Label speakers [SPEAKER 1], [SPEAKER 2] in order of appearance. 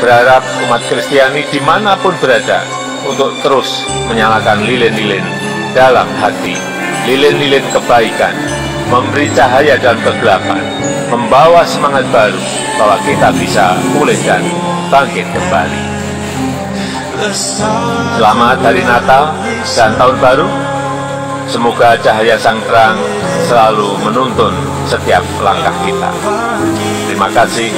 [SPEAKER 1] berharap umat Kristiani di mana pun berada untuk terus menyalakan lilin-lilin dalam hati, lilin-lilin kebaikan, memberi cahaya dalam kegelapan, membawa semangat baru bahwa kita bisa pulih dan bangkit kembali. Selamat Hari Natal dan Tahun Baru. Semoga cahaya sang terang selalu menuntun setiap langkah kita. Terima kasih.